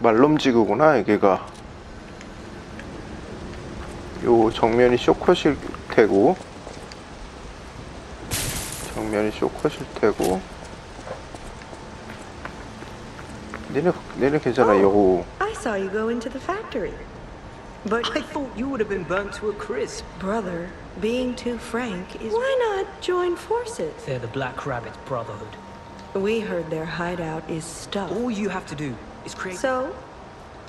말롬지구구나 여기가 요 정면이 쇼컷일 테고 정면이 쇼컷일 테고 니네 니네 괜찮아 요 I saw you go into the factory. But, I thought you would have been burnt to a crisp. brother, being too frank is. Why not join forces? They're the Black Rabbit Brotherhood. We heard their hideout is stuffed. All you have to do is create. So,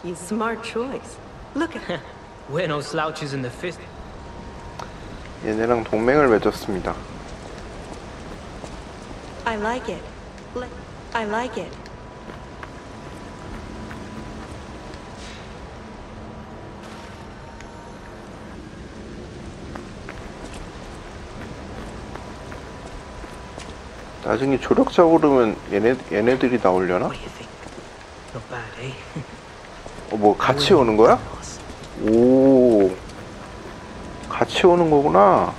you smart choice. Look at We're no slouches in the fist. 얘네랑 동맹을 맺었습니다 I like it. I like it. 나중에 조력자 오르면 얘네 얘네들이 나오려나? 어, 뭐 같이 오는 거야? 오 같이 오는 거구나.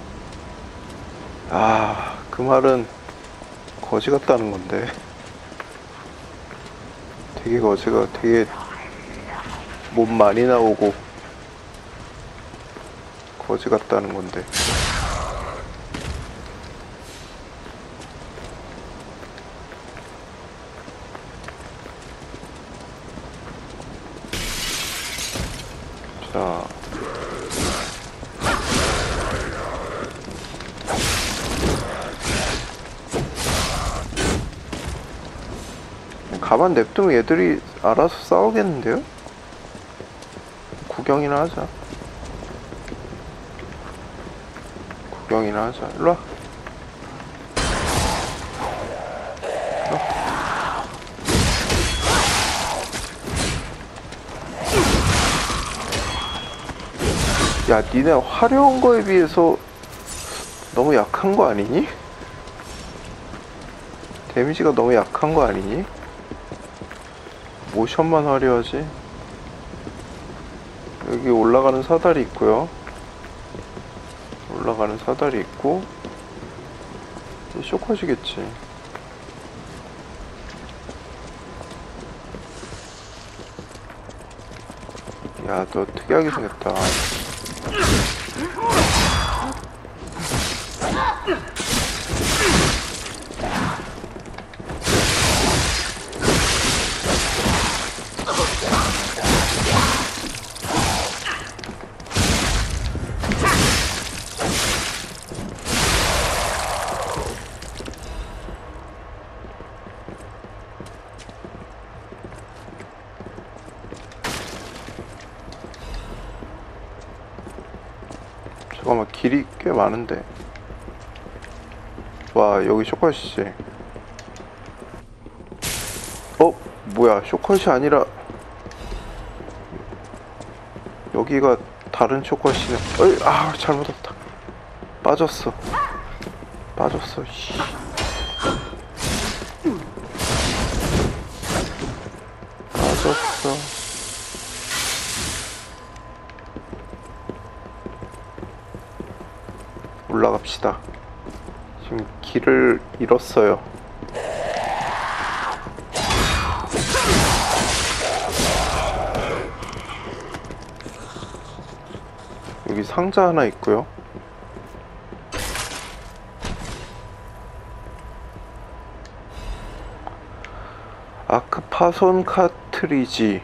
아 그 말은 거지 같다는 건데. 되게 거지가 되게 몸 많이 나오고 거지 같다는 건데 자 가만 냅두면 얘들이 알아서 싸우겠는데요? 구경이나 하자. 구경이나 하자. 일로 와 야 니네 화려한 거에 비해서 너무 약한 거 아니니? 데미지가 너무 약한 거 아니니? 모션만 화려하지 여기 올라가는 사다리 있고요 올라가는 사다리 있고 쇼컷이겠지 야 너 특이하게 생겼다 길이 꽤 많은데. 와 여기 쇼컷이지 어? 뭐야 쇼컷이 아니라 여기가 다른 쇼컷이네. 어이 아 잘못 왔다. 빠졌어. 빠졌어 씨. 빠졌어 올라 갑시다. 지금 길을 잃었어요. 여기 상자 하나 있고요. 아크 파손 카트리지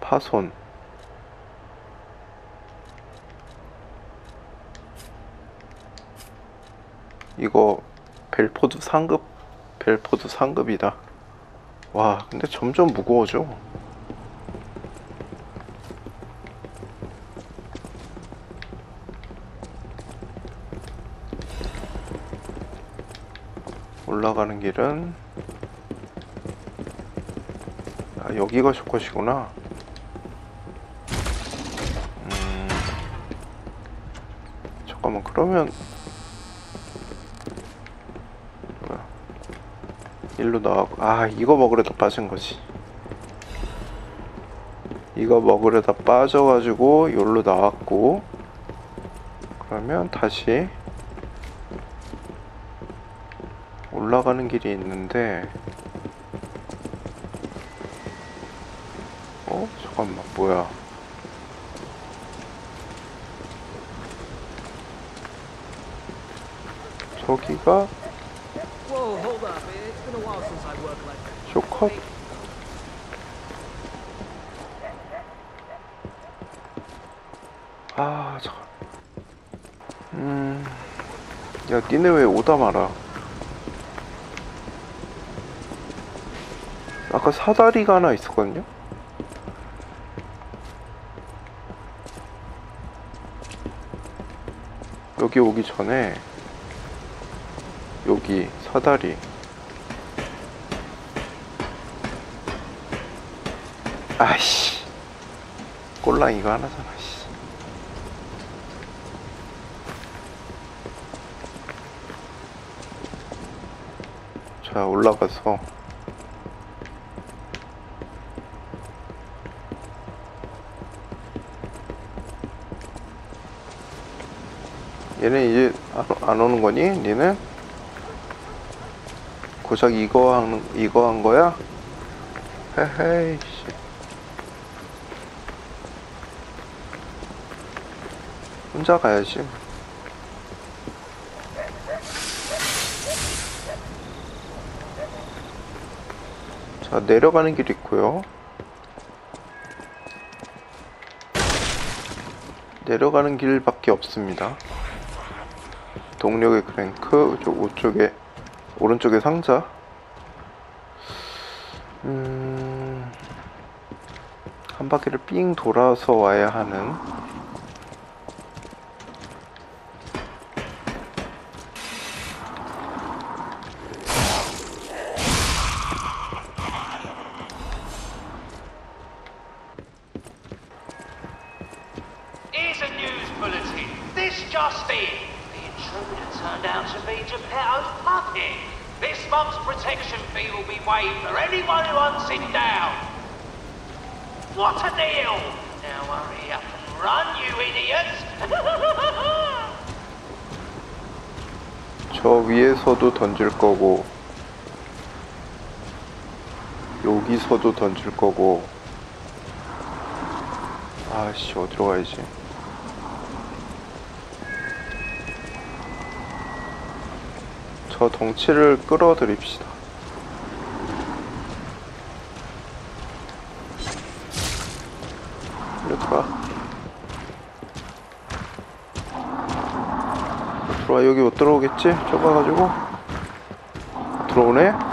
파손 이거 벨포드 상급 벨포드 상급이다. 와 근데 점점 무거워져. 올라가는 길은 아 여기가 쇼컷이구나. 음 잠깐만 그러면 뭐야 일로 나가고 아 이거 먹으려다 빠진 거지 이거 먹으려다 빠져가지고 여기로 나왔고 그러면 다시 올라가는 길이 있는데 어? 잠깐만 뭐야 저기가 Whoa, hold up. It's been a while since I worked like that. 쇼 컷? 아, 잠깐. 음, 야, 니네 왜 오다 말아? 아까 사다리가 하나 있었거든요? 여기 오기 전에 여기 사다리 아이씨 꼴랑 이거 하나잖아 씨. 자 올라가서 얘는 이제 안, 안 오는 거니? 니는? 고작 이거 한, 이거 한 거야? 헤헤이 혼자 가야지. 자, 내려가는 길 있고요. 내려가는 길밖에 없습니다. 동력의 크랭크, 저 오쪽에, 오른쪽에 상자. 음, 한 바퀴를 삥 돌아서 와야 하는 Here's a news bulletin. This just in. The intruder turned out to be Geppetto's puppet. This month's protection fee will be waived for anyone who hunts him down. What a deal! Now hurry up and run, you idiots! 저 위에서도 던질 거고 여기서도 던질 거고 아씨 어디로 가야지 저 덩치를 끌어들입시다 들어와 여기 못 들어오겠지? 좁아가지고 들어오네?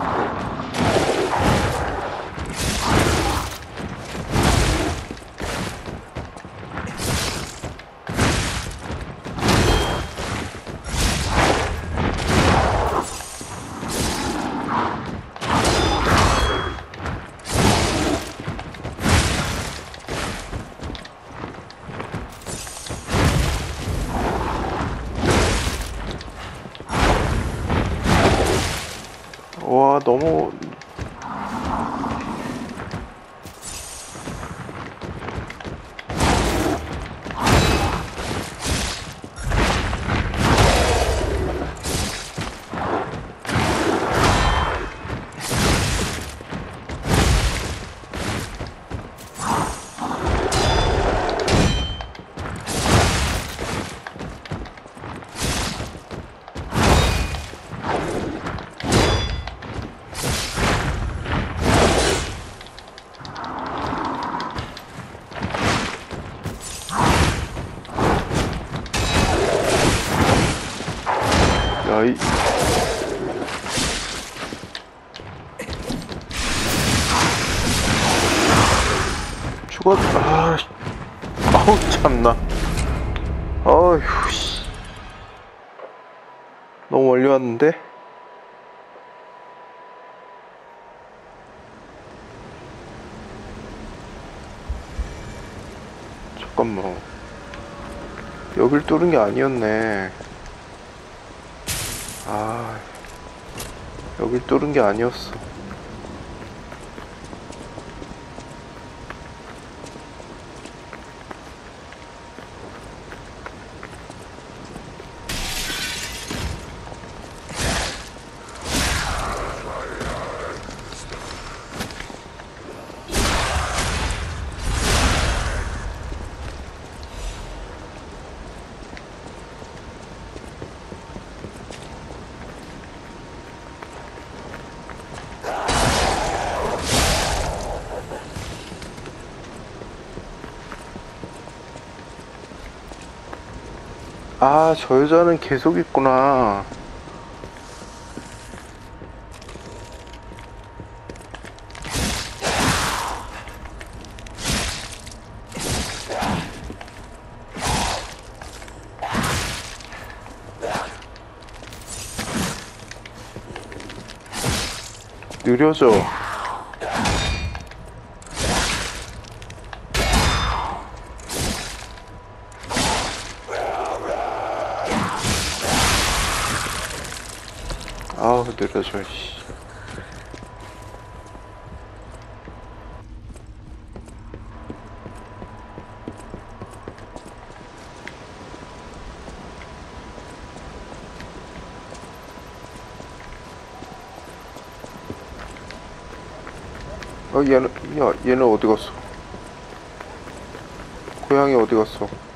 여길 뚫은 게 아니었네 아, 여길 뚫은 게 아니었어. 아, 저 여자는 계속 있구나. 느려져. 아우 느려져 씨. 어 얘는 야 얘는 어디 갔어? 고양이 어디 갔어?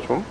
좀?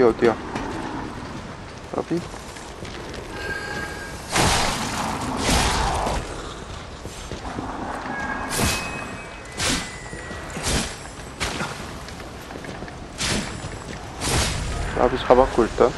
나비 어디야? 나비? 나비 잡았고 일단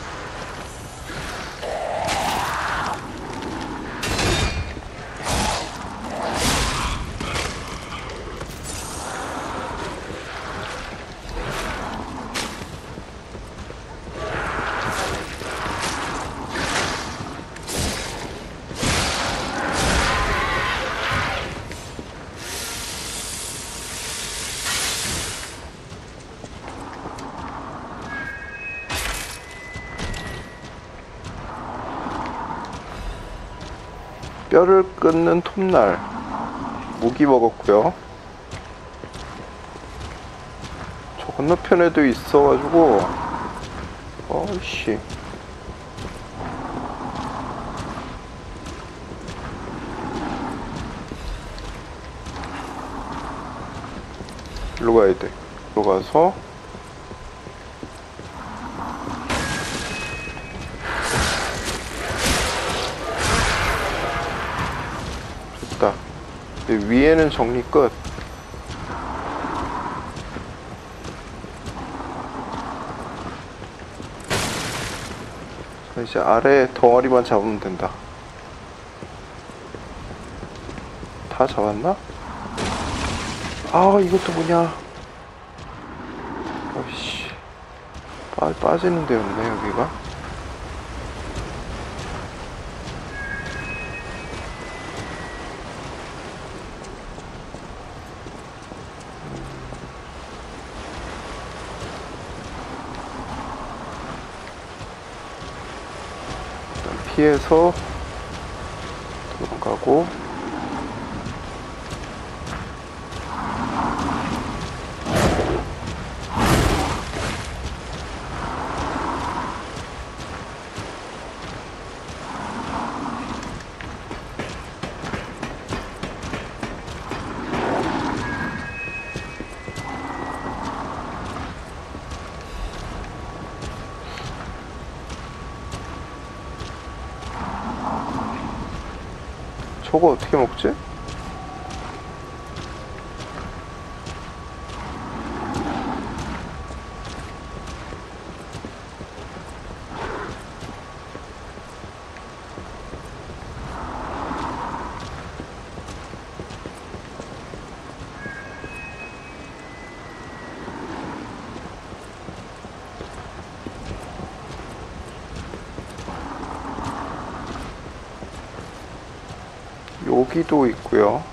뼈를 끊는 톱날. 무기 먹었고요. 저 건너편에도 있어가지고 어이씨 이제 아래 덩어리만 잡으면 된다. 다 잡았나? 아, 이것도 뭐냐? 아이씨. 빠, 빠지는 데였네, 여기가. 피해서 도망가고 저거 어떻게 먹지? 여기도 있고요.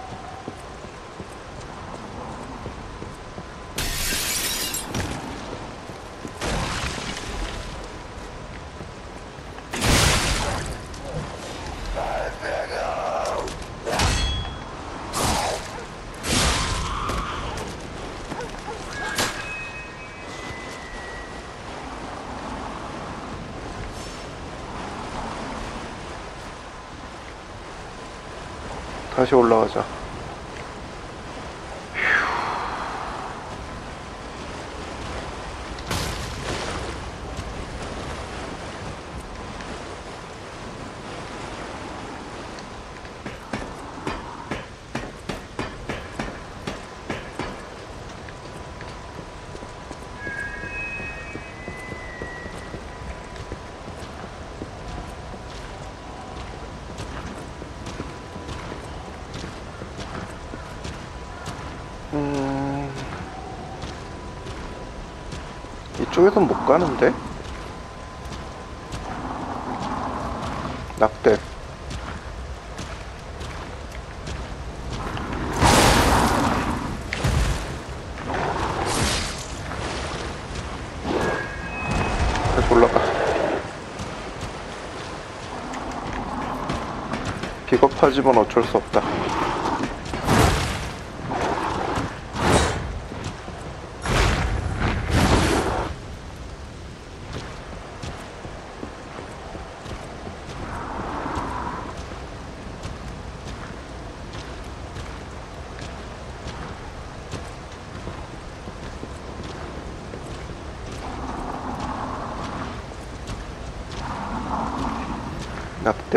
다시 올라가자. 이쪽에선 못 가는데? 낙대. 다시 올라가. 비겁하지만 어쩔 수 없다.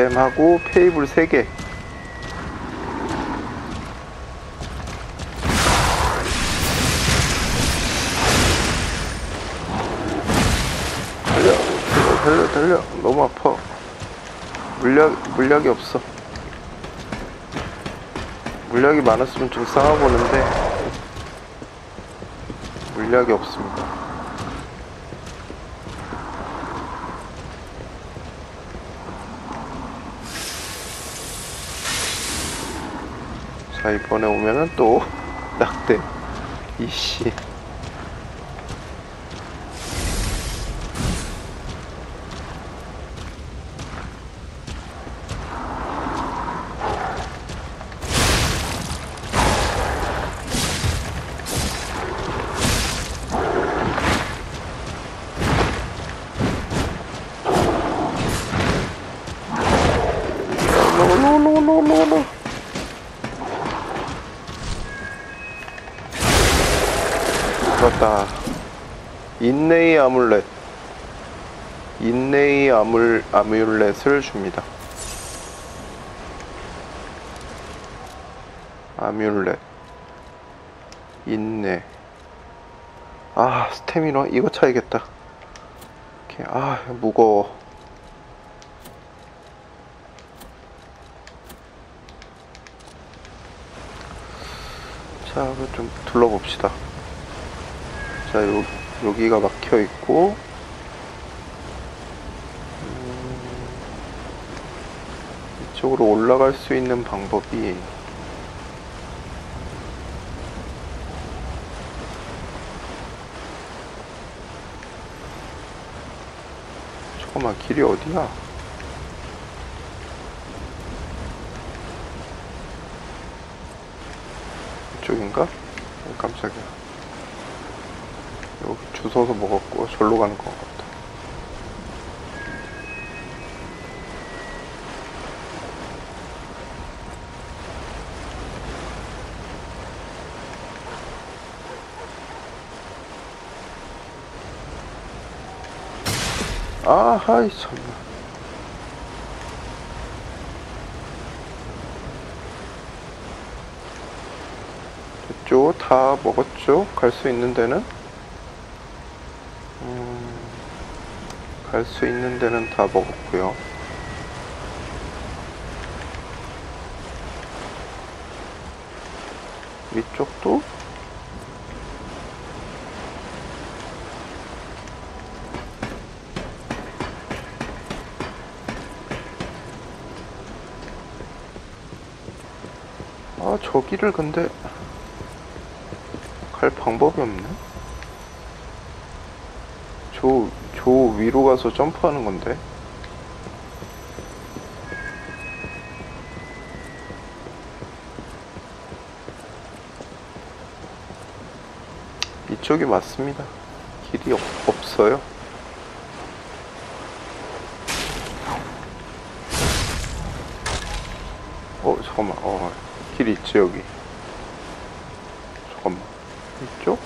낙댐하고 페이블 3개. 달려 달려 달려. 너무 아파. 물약 물약이 없어. 물약이 많았으면 좀 싸워보는데 물약이 없습니다 자 이번에 오면은 또 낙대. 이씨 그렇다. 인내의 아물렛. 인내의 아물, 아뮬렛을 줍니다. 아뮬렛. 인내 아 스태미너. 이거 차야겠다. 이렇게. 아 무거워. 자, 그좀 둘러봅시다. 자, 요, 여기가 막혀 있고, 음, 이쪽으로 올라갈 수 있는 방법이, 잠깐만, 길이 어디야? 이쪽인가? 어, 깜짝이야. 주워서 먹었고 절로 가는 것 같아 아하이 참나 됐죠? 다 먹었죠? 갈 수 있는 데는? 갈 수 있는 데는 다 먹었고요. 위쪽도? 아, 저기를 근데 갈 방법이 없네. 저, 저 위로 가서 점프하는 건데. 이쪽이 맞습니다. 길이 없, 없어요. 어, 잠깐만. 어, 길 있지, 여기. 잠깐만. 이쪽?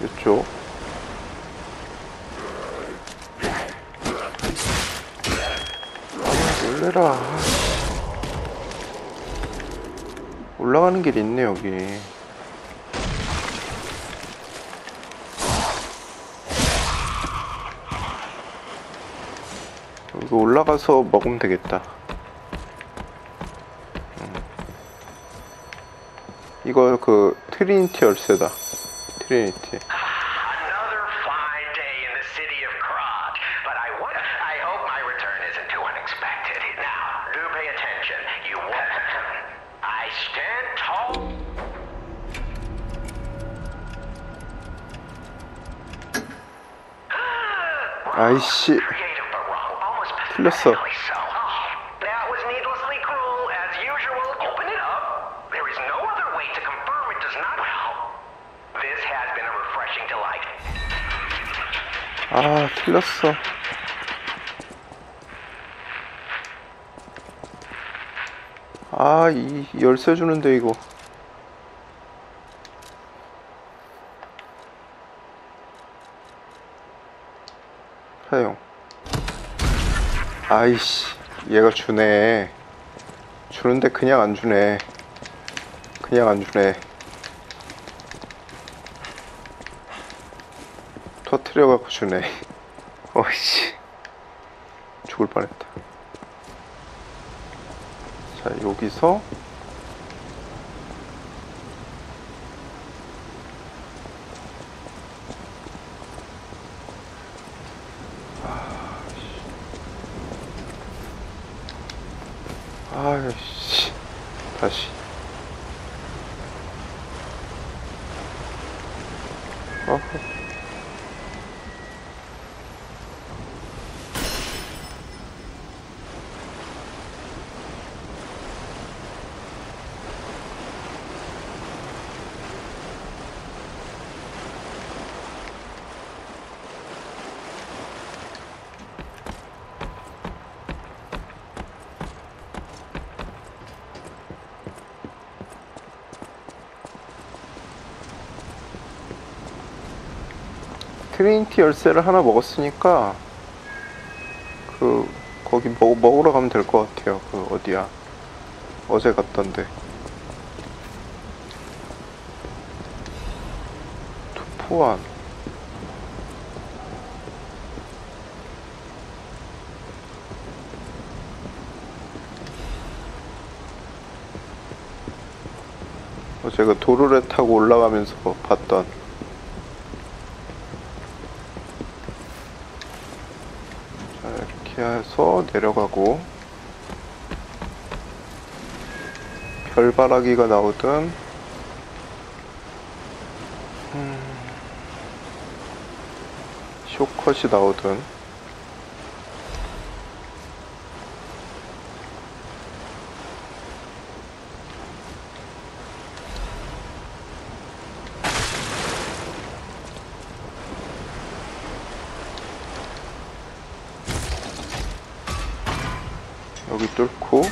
이쪽. 아, 놀래라. 올라가는 길 있네, 여기. 여기 올라가서 먹으면 되겠다. 음. 이거 그 트리니티 열쇠다. 트리니티. Another fine day in the city of Krog, but I would, I hope my return isn't too unexpected. Now, do pay attention. You won't. I stand tall. 아이씨. Creative but wrong. Almost 틀렸어. 틀렸어. 아, 이 열쇠 주는데 이거. 사용. 아이씨, 얘가 주네. 주는데 그냥 안 주네. 그냥 안 주네. 터트려 갖고 주네. 어이씨. 죽을 뻔했다. 자, 여기서 아이씨. 다시. 어허. 트리니티 열쇠를 하나 먹었으니까 그 거기 먹, 먹으러 가면 될 것 같아요. 그 어디야? 어제 갔던데. 투포안. 어제 그 도로를 타고 올라가면서 봤던 자, 이렇게 해서 내려가고 별바라기가 나오든 음, 쇼컷이 나오든 여기 뚫고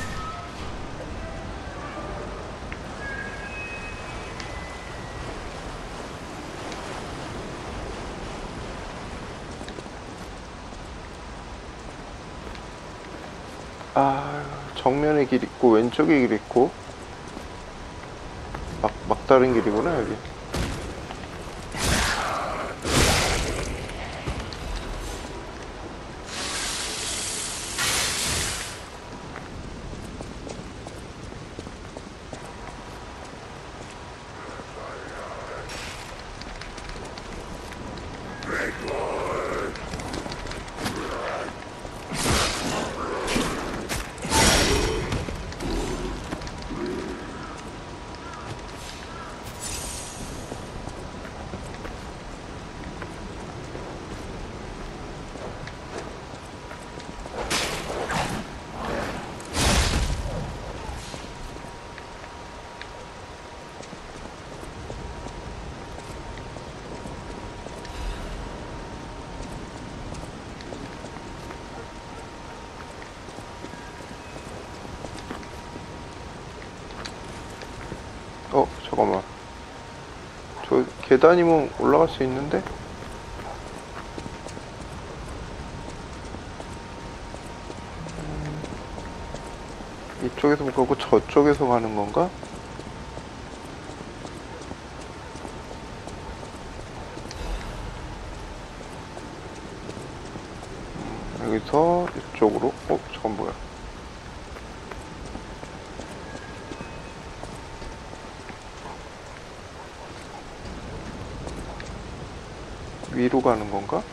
아 정면에 길 있고 왼쪽에 길 있고 막 막다른 길이구나 여기 어 잠깐만 저 계단이면 올라갈 수 있는데 음, 이쪽에서 못 가고 저쪽에서 가는 건가? 음, 여기서 이쪽으로 어 잠깐 뭐야 위로 가는 건가?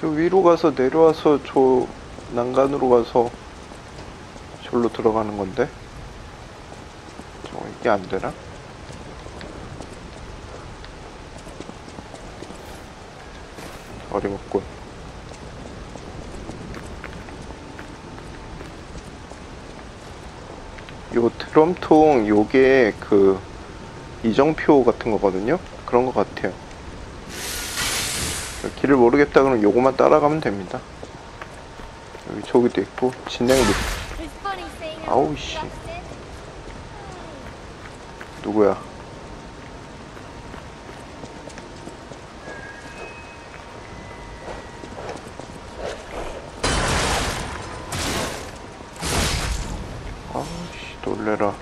저 위로 가서 내려와서 저 난간으로 가서 절로 들어가는 건데 저 이게 안 되나? 어림없군 요 드럼통 요게 그 이정표 같은 거거든요? 그런 거 같아요. 길을 모르겠다 그러면 요거만 따라가면 됩니다. 여기 저기도 있고 진행도 아우 씨. 누구야 아우씨 놀래라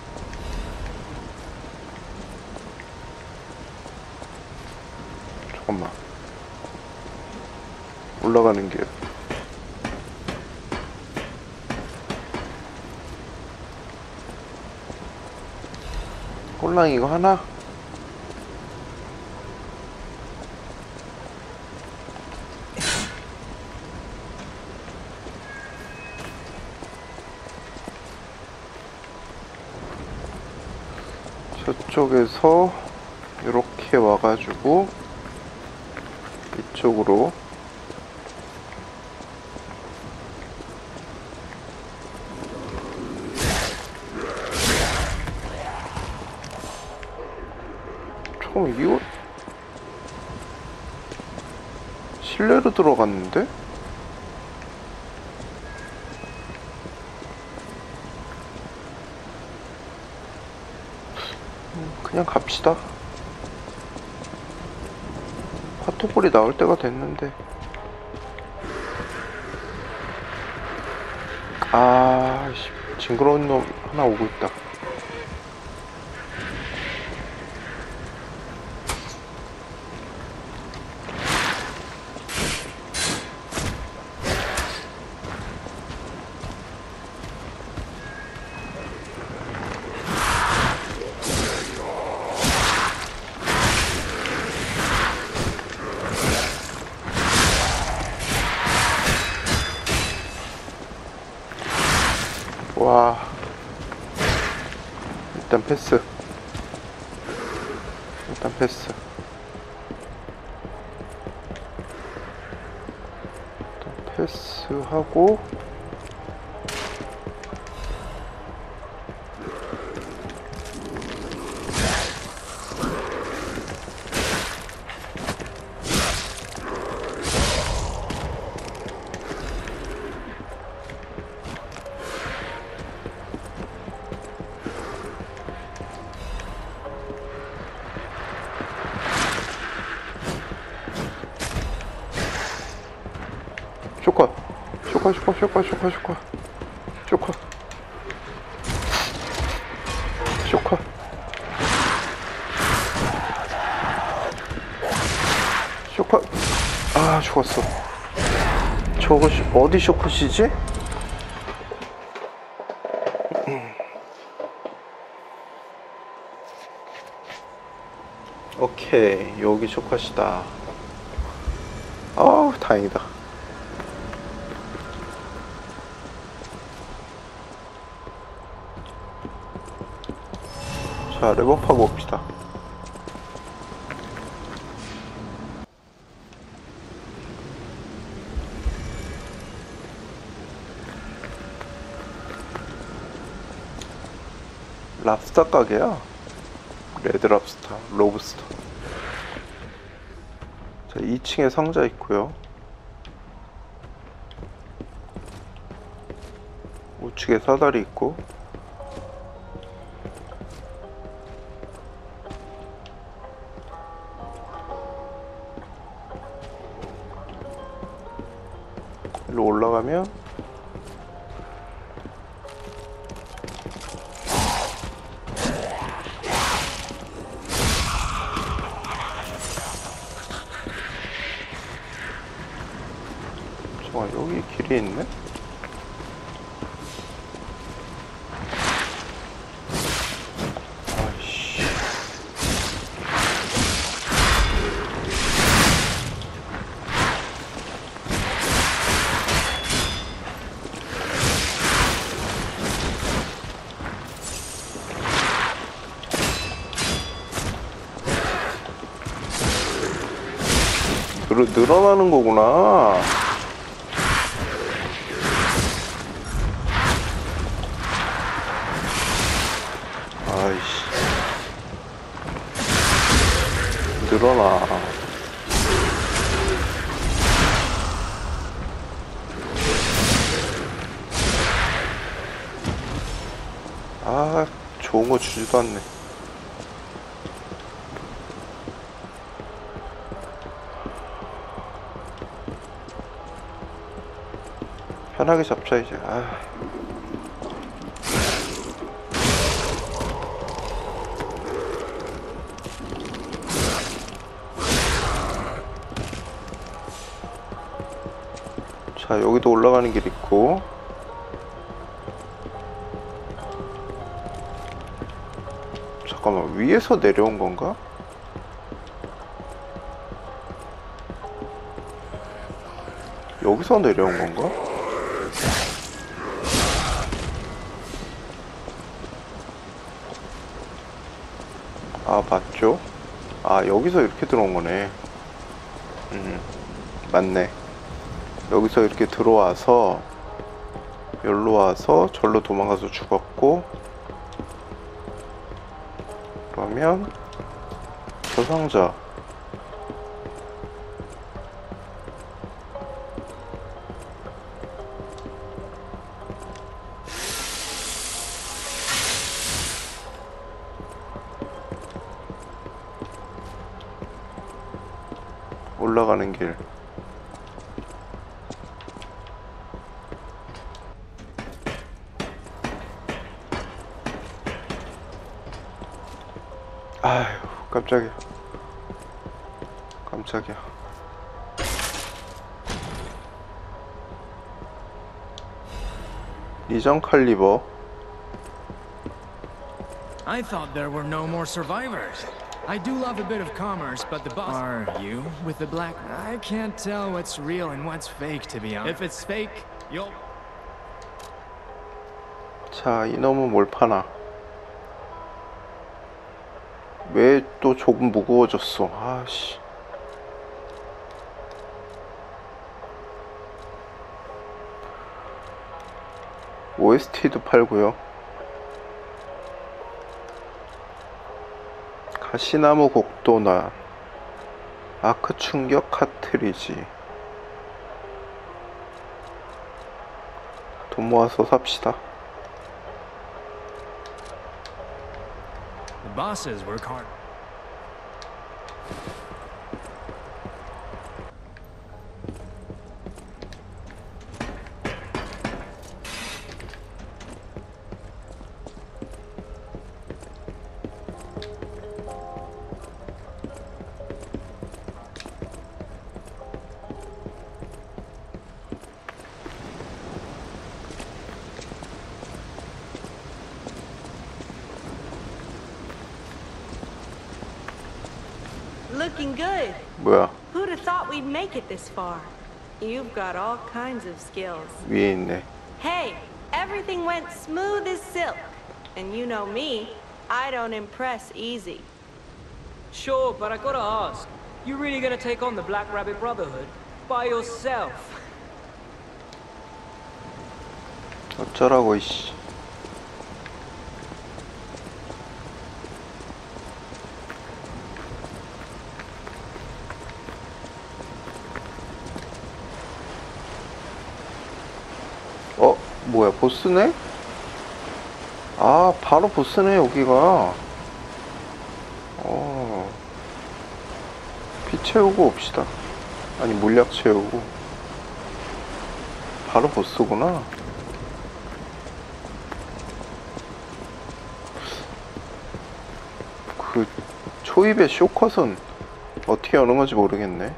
잠깐만 올라 가는 길 꼴랑 이거 하나? 저쪽에서 이렇게 와가지고 이쪽으로 잠깐 이거 실내로 들어갔는데? 음, 그냥 갑시다. 파토볼이 나올 때가 됐는데. 아, 씨, 징그러운 놈 하나 오고 있다. 와. 일단 패스. 일단 패스. 일단 패스하고 쇼커 쇼커 쇼커. 쇼커. 쇼커. 쇼커. 아 죽었어. 저거 어디 쇼컷이지? 오케이 여기 쇼컷이다. 어우 다행이다. 자 레버파고 옵시다. 랍스터 가게야? 레드 랍스터 로브스터. 자 2층에 상자 있고요. 우측에 사다리 있고 거구나. 아이씨. 늘어나. 아 좋은 거 주지도 않네 편하게 잡자 이제 아. 자 여기도 올라가는 길 있고 잠깐만 위에서 내려온 건가? 여기서 내려온 건가? 아 맞죠? 아 여기서 이렇게 들어온 거네. 음 맞네. 여기서 이렇게 들어와서 여기로 와서 절로 도망가서 죽었고 그러면 저 상자 올라가는 길 아휴 깜짝이야 깜짝이야 이전 칼리버 I thought there were no more survivors. I do love a bit of commerce, but the boss. Are you with the black? I can't tell what's real and what's fake, to be honest. If it's fake, you'll. 자 이놈은 뭘 파나 왜 또 조금 무거워졌어 아씨 OST도 팔고요 가시나무 곡도나 아크 충격 카트리지 돈 모아서 삽시다 The bosses work hard. it this far? You've got all kinds of skills. 위에 있네. Hey, everything went smooth as silk. And you know me, I don't impress easy. Sure, but I gotta ask. You really gonna take on the Black Rabbit Brotherhood? By yourself? 어쩌라고 이씨. 보스네? 아, 바로 보스네, 여기가. 어. 피 채우고 옵시다. 아니, 물약 채우고. 바로 보스구나. 그 초입의 쇼컷은 어떻게 여는 건지 모르겠네.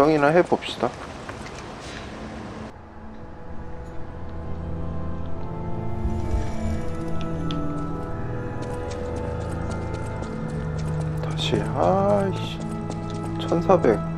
구경이나 해봅시다. 다시, 아이씨. 1400.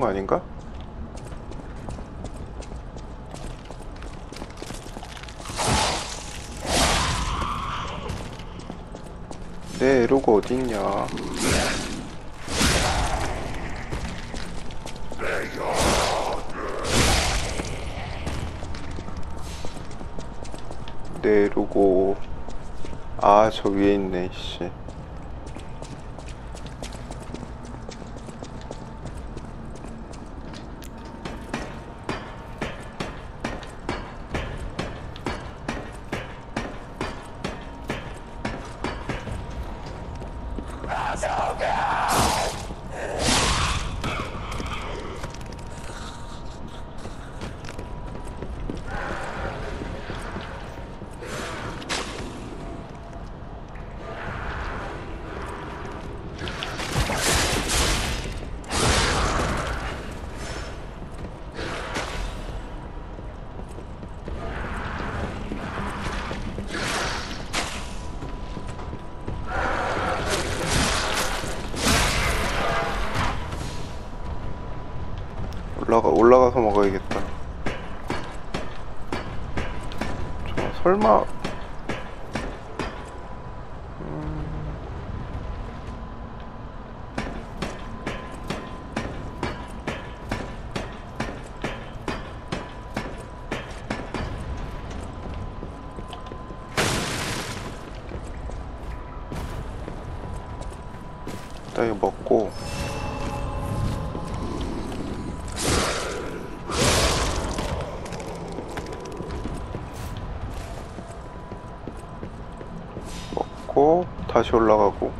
거 아닌가? 내 에로가 어딨냐? 내 에로고 아 저 위에 있네 씨. 올라가 올라가서 먹어야겠다. 저 설마 이거 먹고 먹고 다시 올라가고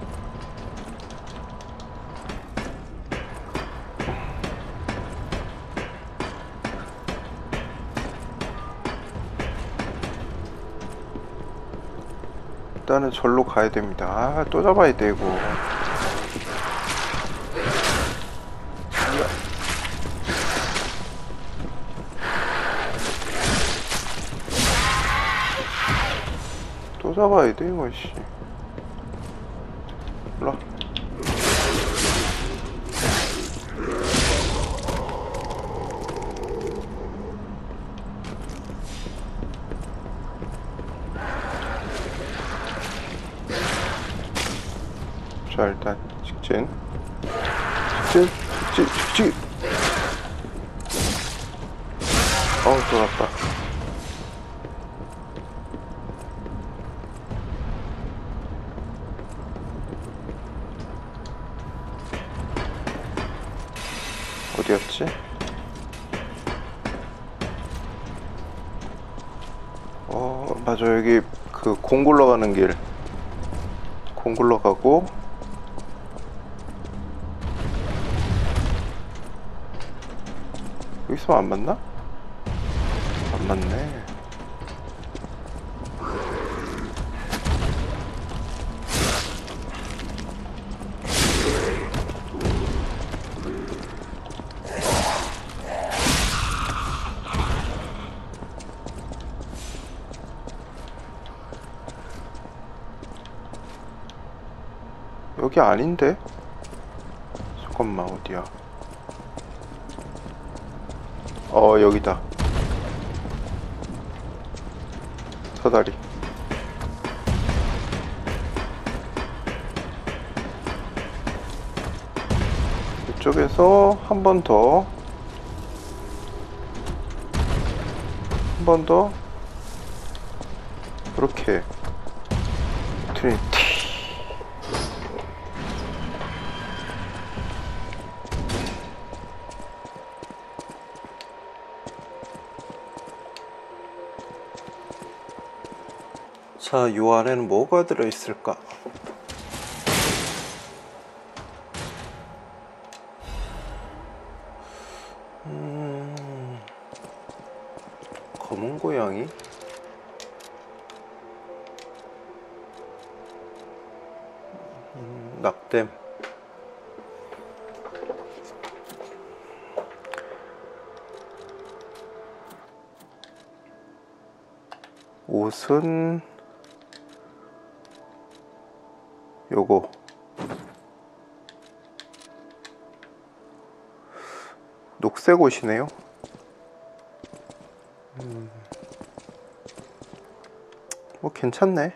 일단은 절로 가야 됩니다. 아, 또 잡아야 되고. 또 잡아야 돼, 이거, 씨. 일로 와. 자, 일단, 직진. 직진, 직진, 직진! 어우, 돌았다. 어디였지? 어, 맞아. 여기 그그 공 굴러 가는 길 공 굴러 가고 여기서 안 맞나? 안 맞네 여기 아닌데? 잠깐만 어디야? 어 여기다. 사다리. 이쪽에서 한 번 더. 한 번 더. 이렇게 자, 요 안에는 뭐가 들어있을까? 음, 검은 고양이? 음, 낙댐. 옷은 요거 녹색 옷이네요 음. 뭐 괜찮네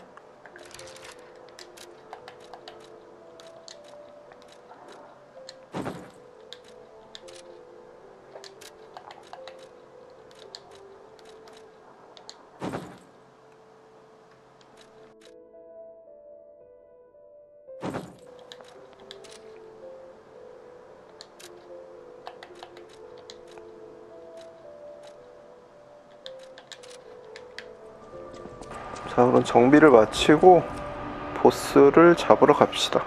정비를 마치고 보스를 잡으러 갑시다